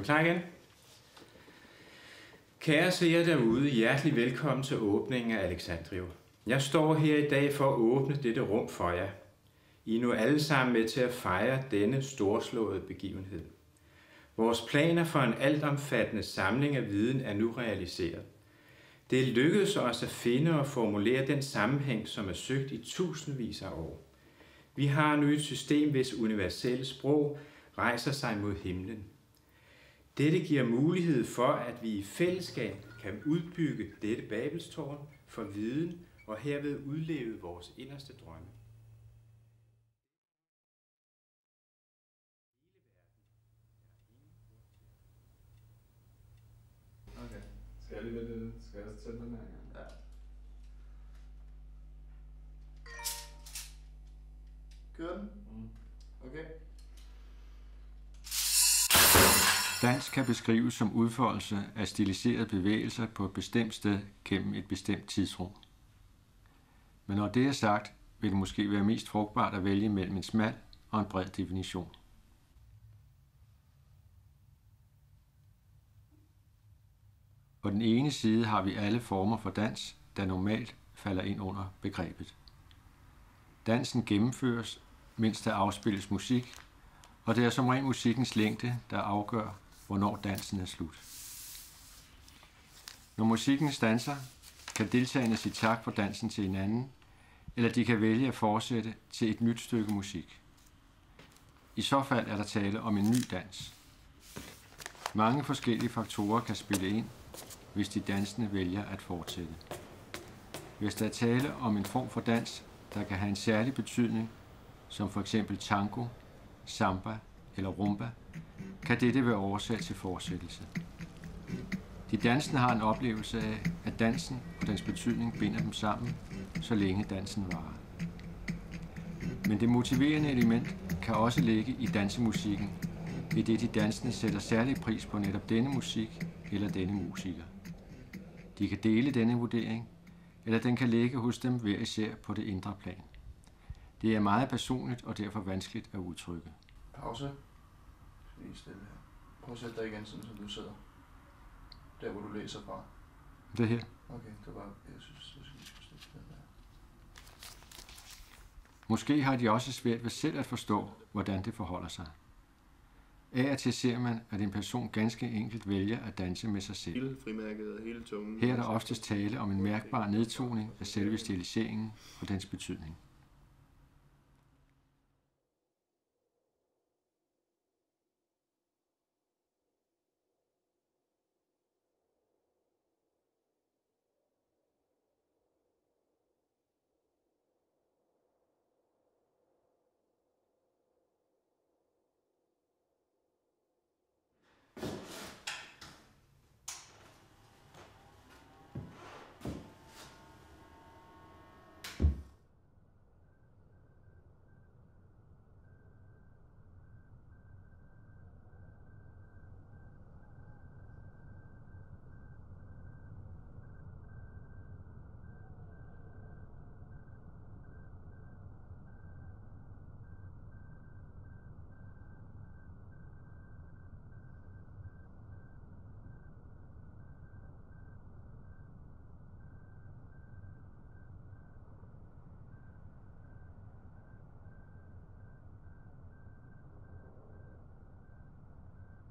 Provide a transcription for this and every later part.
Er vi klar igen? Kære seere derude, hjertelig velkommen til åbningen af Alexandrio. Jeg står her i dag for at åbne dette rum for jer. I er nu alle sammen med til at fejre denne storslåede begivenhed. Vores planer for en altomfattende samling af viden er nu realiseret. Det lykkedes os at finde og formulere den sammenhæng, som er søgt i tusindvis af år. Vi har nu et system, hvis universelle sprog rejser sig mod himlen. Dette giver mulighed for, at vi i fællesskab kan udbygge dette babelstårn for viden og herved udleve vores inderste drømme. Okay. Skal jeg lige vælge det? Skal jeg også tænde den her gang? Ja. Kører den? Mm. Okay. Dans kan beskrives som udfoldelse af stiliserede bevægelser på et bestemt sted gennem et bestemt tidsrum. Men når det er sagt, vil det måske være mest frugtbart at vælge mellem en smal og en bred definition. På den ene side har vi alle former for dans, der normalt falder ind under begrebet. Dansen gennemføres, mens der afspilles musik, og det er som regel musikkens længde, der afgør, hvornår dansen er slut. Når musikken stanser, kan deltagerne sige tak for dansen til hinanden, eller de kan vælge at fortsætte til et nyt stykke musik. I så fald er der tale om en ny dans. Mange forskellige faktorer kan spille ind, hvis de dansende vælger at fortsætte. Hvis der er tale om en form for dans, der kan have en særlig betydning, som for eksempel tango, samba eller rumba, kan dette være oversat til fortsættelse. De dansende har en oplevelse af, at dansen og dens betydning binder dem sammen, så længe dansen varer. Men det motiverende element kan også ligge i dansemusikken, i det de dansende sætter særlig pris på netop denne musik eller denne musiker. De kan dele denne vurdering, eller den kan ligge hos dem hver især på det indre plan. Det er meget personligt og derfor vanskeligt at udtrykke. Pause. Lige stille her. Prøv at sætte dig igen, sådan som du sidder. Der, hvor du læser fra. Det her. Okay, det var, jeg synes, jeg skal lige skulle stille den der. Måske har de også svært ved selv at forstå, hvordan det forholder sig. Af og til ser man, at en person ganske enkelt vælger at danse med sig selv. Hele frimærket og hele tungen. Her er der oftest tale om en mærkbar nedtoning af selve stiliseringen og dens betydning.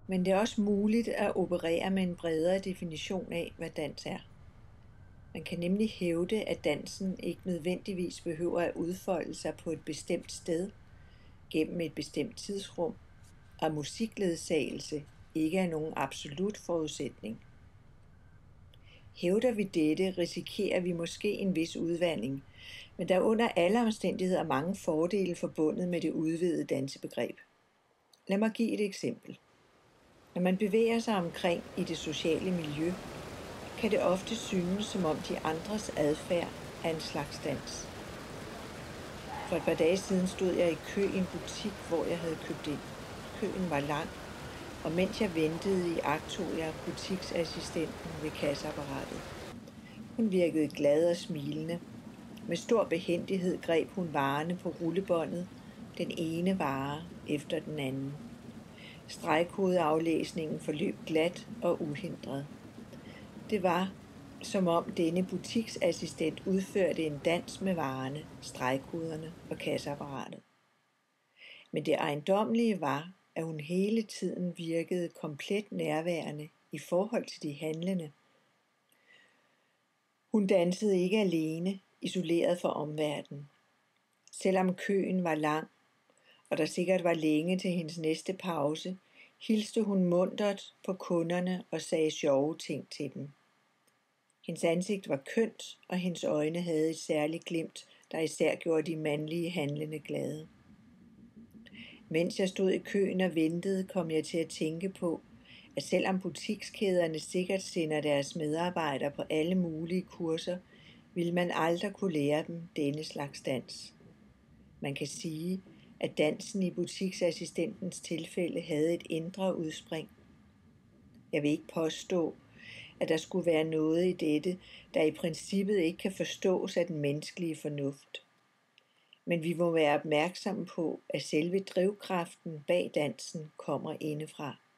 Men det er også muligt at operere med en bredere definition af, hvad dans er. Man kan nemlig hævde, at dansen ikke nødvendigvis behøver at udfolde sig på et bestemt sted, gennem et bestemt tidsrum, og musikledsagelse ikke er nogen absolut forudsætning. Hævder vi dette, risikerer vi måske en vis udvanding, men der er under alle omstændigheder mange fordele forbundet med det udvidede dansebegreb. Lad mig give et eksempel. Når man bevæger sig omkring i det sociale miljø, kan det ofte synes, som om de andres adfærd er en slags dans. For et par dage siden stod jeg i kø i en butik, hvor jeg havde købt ind. Køen var lang, og mens jeg ventede i agt, tog jeg butiksassistenten ved kasseapparatet. Hun virkede glad og smilende. Med stor behendighed greb hun varerne på rullebåndet, den ene vare efter den anden. Stregkodeaflæsningen forløb glat og uhindret. Det var, som om denne butiksassistent udførte en dans med varerne, stregkoderne og kasseapparatet. Men det ejendomlige var, at hun hele tiden virkede komplet nærværende i forhold til de handlende. Hun dansede ikke alene, isoleret fra omverdenen. Selvom køen var lang, og der sikkert var længe til hendes næste pause, hilste hun mundret på kunderne og sagde sjove ting til dem. Hendes ansigt var kønt, og hendes øjne havde et særligt glimt, der især gjorde de mandlige handlende glade. Mens jeg stod i køen og ventede, kom jeg til at tænke på, at selvom butikskæderne sikkert sender deres medarbejdere på alle mulige kurser, vil man aldrig kunne lære dem denne slags dans. Man kan sige, at dansen i butiksassistentens tilfælde havde et indre udspring. Jeg vil ikke påstå, at der skulle være noget i dette, der i princippet ikke kan forstås af den menneskelige fornuft. Men vi må være opmærksomme på, at selve drivkraften bag dansen kommer indefra.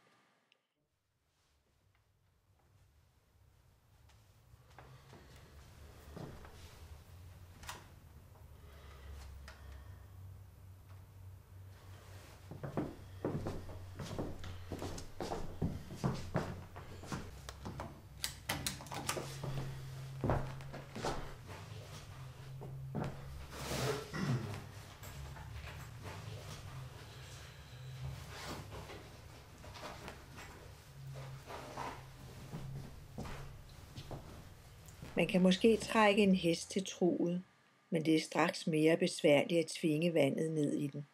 Man kan måske trække en hest til truet, men det er straks mere besværligt at tvinge vandet ned i den.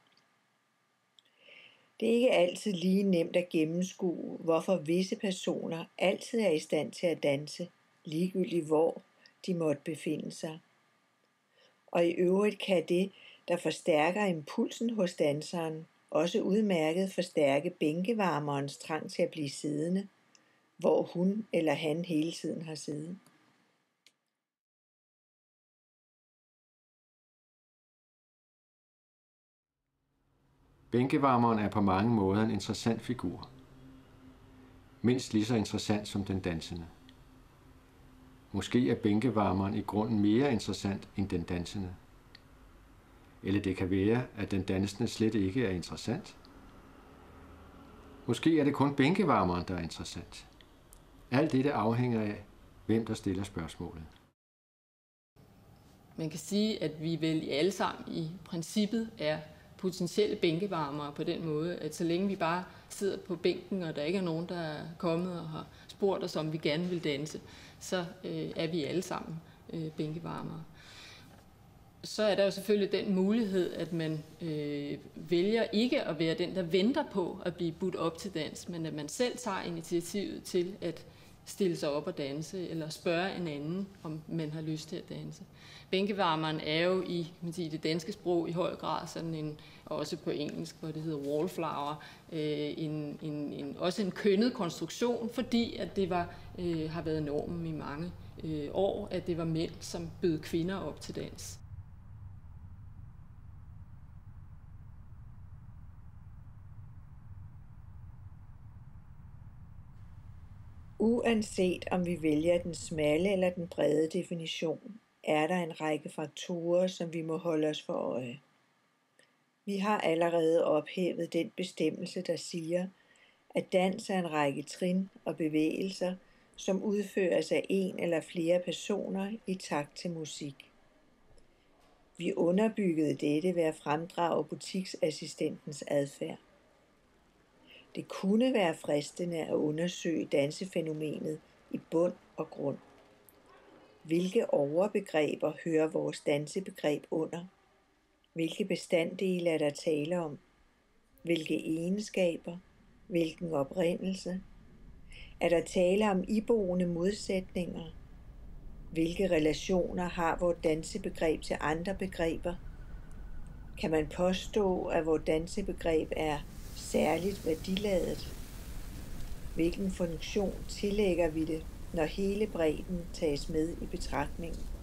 Det er ikke altid lige nemt at gennemskue, hvorfor visse personer altid er i stand til at danse, ligegyldigt hvor de måtte befinde sig. Og i øvrigt kan det, der forstærker impulsen hos danseren, også udmærket forstærke bænkevarmerens trang til at blive siddende, hvor hun eller han hele tiden har siddet. Bænkevarmeren er på mange måder en interessant figur. Mindst lige så interessant som den dansende. Måske er bænkevarmeren i grunden mere interessant end den dansende. Eller det kan være, at den dansende slet ikke er interessant. Måske er det kun bænkevarmeren, der er interessant. Alt dette afhænger af, hvem der stiller spørgsmålet. Man kan sige, at vi vel i alle sammen i princippet er potentielle bænkevarmere på den måde, at så længe vi bare sidder på bænken, og der ikke er nogen, der er kommet og har spurgt os, om vi gerne vil danse, så øh, er vi alle sammen øh, bænkevarmere. Så er der jo selvfølgelig den mulighed, at man øh, vælger ikke at være den, der venter på at blive budt op til dans, men at man selv tager initiativet til at stille sig op og danse, eller spørge en anden, om man har lyst til at danse. Bænkevarmeren er jo i man sige, det danske sprog i høj grad sådan en, også på engelsk, hvor det hedder wallflower, øh, en, en, en, også en kønnet konstruktion, fordi at det var, øh, har været normen i mange øh, år, at det var mænd, som bød kvinder op til dans. Uanset om vi vælger den smalle eller den brede definition, er der en række faktorer, som vi må holde os for øje. Vi har allerede ophævet den bestemmelse, der siger, at dans er en række trin og bevægelser, som udføres af en eller flere personer i takt til musik. Vi underbyggede dette ved at fremdrage butiksassistentens adfærd. Det kunne være fristende at undersøge dansefænomenet i bund og grund. Hvilke overbegreber hører vores dansebegreb under? Hvilke bestanddele er der tale om? Hvilke egenskaber? Hvilken oprindelse? Er der tale om iboende modsætninger? Hvilke relationer har vores dansebegreb til andre begreber? Kan man påstå, at vores dansebegreb er særligt værdiladet? Hvilken funktion tillægger vi det, når hele bredden tages med i betragtningen?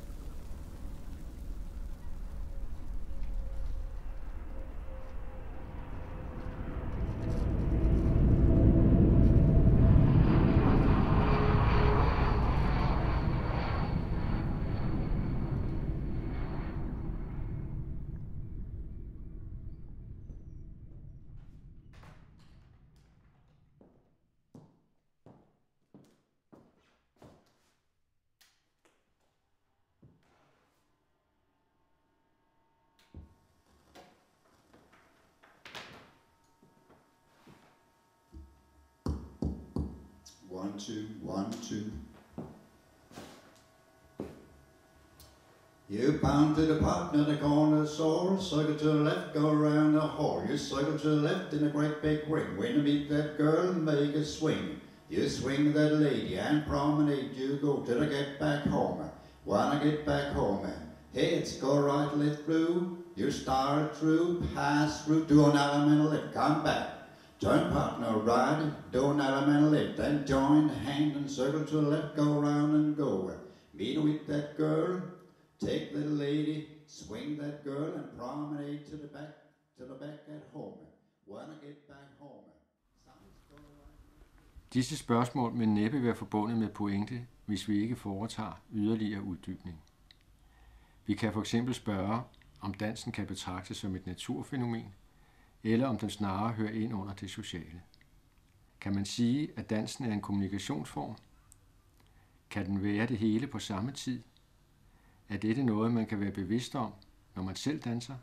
One, two, one, two. You pound to the partner, the corner soul, circle to the left, go around the hall. You circle to the left in a great big ring. When you meet that girl, make a swing. You swing that lady and promenade. You go till I get back home. When I get back home. Heads go right, left, blue. You start through, pass through, do an elemental lift, come back. Turn partner right, do an elemental lift, then join hand and circle to the left, go around and go. Meet with that girl, take the lady, swing that girl and promenade to the back, to the back at home. Wanna get back home. Disse spørgsmål vil næppe være forbundet med pointe, hvis vi ikke foretager yderligere uddybning. Vi kan for eksempel spørge, om dansen kan betragtes som et naturfænomen, eller om den snarere hører ind under det sociale. Kan man sige, at dansen er en kommunikationsform? Kan den være det hele på samme tid? Er dette noget, man kan være bevidst om, når man selv danser?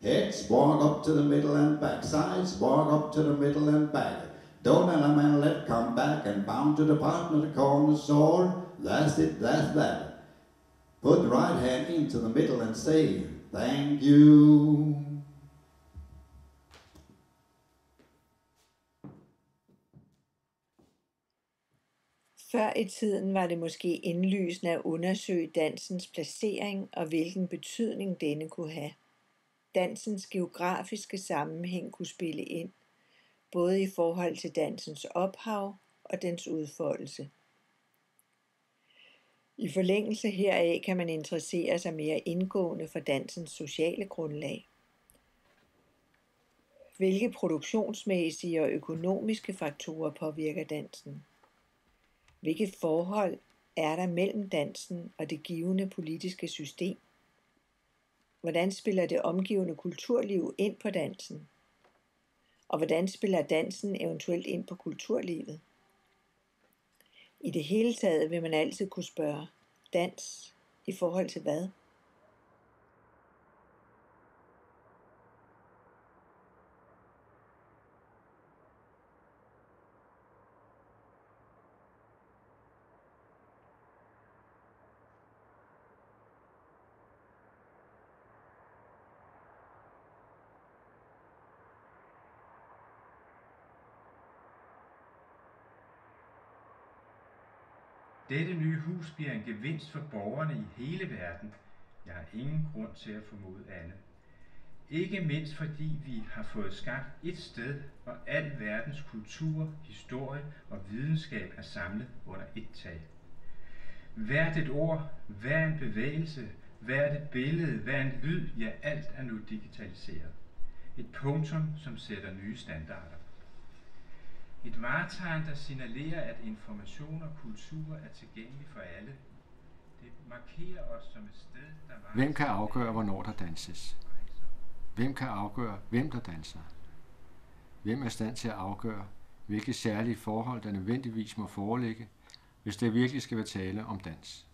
Heads walk up to the middle and back. Sides walk up to the middle and back. Don't element let come back and bound to the partner, the corner soul. That's it, that's that. Put the right hand into the middle and say, thank you. Før i tiden var det måske indlysende at undersøge dansens placering og hvilken betydning denne kunne have. Dansens geografiske sammenhæng kunne spille ind, både i forhold til dansens ophav og dens udfoldelse. I forlængelse heraf kan man interessere sig mere indgående for dansens sociale grundlag. Hvilke produktionsmæssige og økonomiske faktorer påvirker dansen? Hvilket forhold er der mellem dansen og det givende politiske system? Hvordan spiller det omgivende kulturliv ind på dansen? Og hvordan spiller dansen eventuelt ind på kulturlivet? I det hele taget vil man altid kunne spørge, dans i forhold til hvad? Dette nye hus bliver en gevinst for borgerne i hele verden. Jeg har ingen grund til at formode andet. Ikke mindst fordi vi har fået skabt et sted, hvor al verdens kultur, historie og videnskab er samlet under et tag. Hvert et ord, hver en bevægelse, hvert et billede, hver en lyd, ja alt er nu digitaliseret. Et punktum, som sætter nye standarder. Et varetegn, der signalerer, at information og kultur er tilgængelig for alle. Det markerer os som et sted, der var... Hvem kan afgøre, hvornår der danses? Hvem kan afgøre, hvem der danser? Hvem er stand til at afgøre, hvilke særlige forhold, der nødvendigvis må foreligge, hvis der virkelig skal være tale om dans?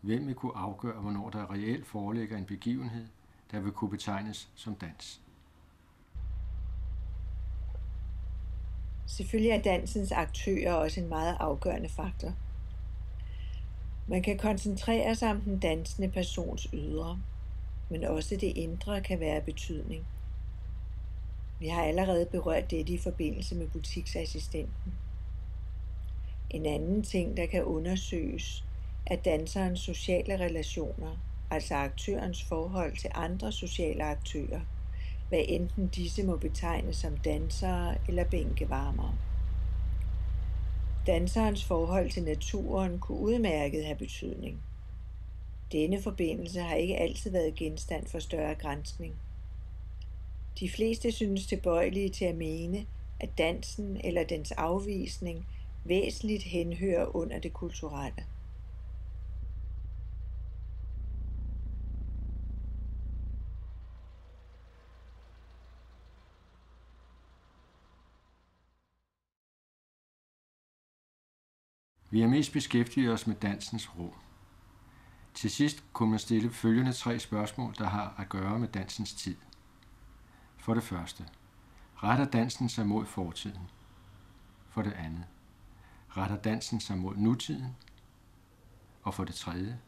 Hvem vil kunne afgøre, hvornår der reelt foreligger en begivenhed, der vil kunne betegnes som dans? Selvfølgelig er dansens aktører også en meget afgørende faktor. Man kan koncentrere sig om den dansende persons ydre, men også det indre kan være af betydning. Vi har allerede berørt dette i forbindelse med butiksassistenten. En anden ting, der kan undersøges, er danserens sociale relationer, altså aktørens forhold til andre sociale aktører – hvad enten disse må betegnes som dansere eller bænkevarmere. Danserens forhold til naturen kunne udmærket have betydning. Denne forbindelse har ikke altid været genstand for større grænskning. De fleste synes tilbøjelige til at mene, at dansen eller dens afvisning væsentligt henhører under det kulturelle. Vi har mest beskæftiget os med dansens rum. Til sidst kunne man stille følgende tre spørgsmål, der har at gøre med dansens tid. For det første, retter dansen sig mod fortiden? For det andet, retter dansen sig mod nutiden? Og for det tredje,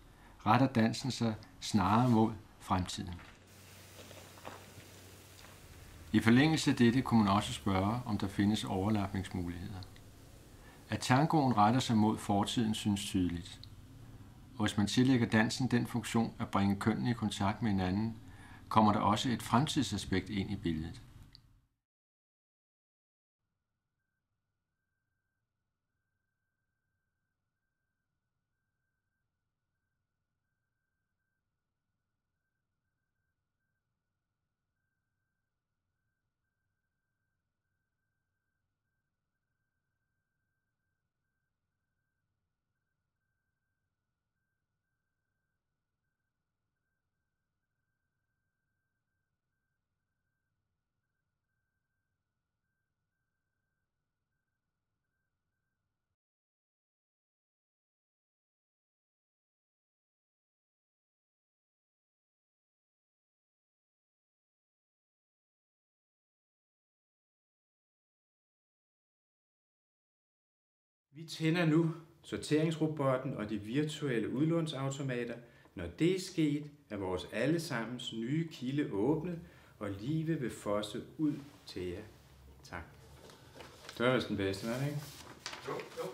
retter dansen sig snarere mod fremtiden? I forlængelse af dette kunne man også spørge, om der findes overlappingsmuligheder. At tangoen retter sig mod fortiden synes tydeligt. Og hvis man tillægger dansen den funktion at bringe kønnene i kontakt med hinanden, kommer der også et fremtidsaspekt ind i billedet. Vi tænder nu sorteringsrobotten og de virtuelle udlånsautomater. Når det er sket, er vores allesammens nye kilde åbnet, og livet vil fosse ud til jer. Tak. Det var vist den bedste, var det ikke? Jo, jo.